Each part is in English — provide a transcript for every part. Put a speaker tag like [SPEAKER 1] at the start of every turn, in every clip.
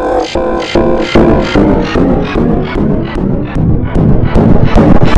[SPEAKER 1] Thank you.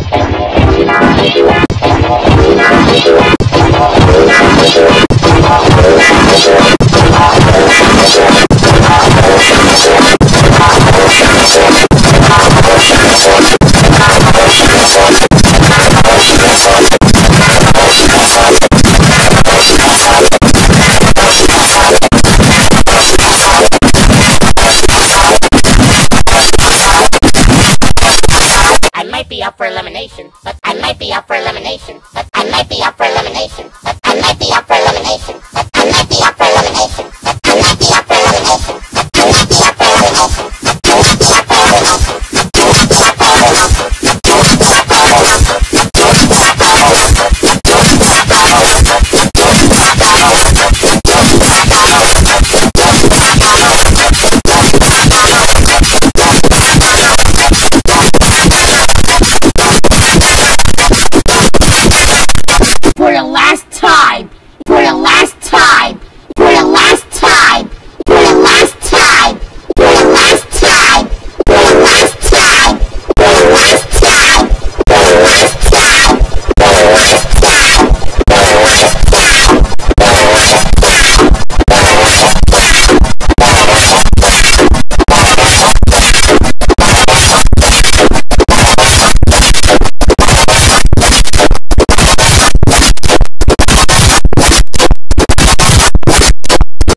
[SPEAKER 1] might be up for elimination, but I might be up for elimination, but I might be up for elimination.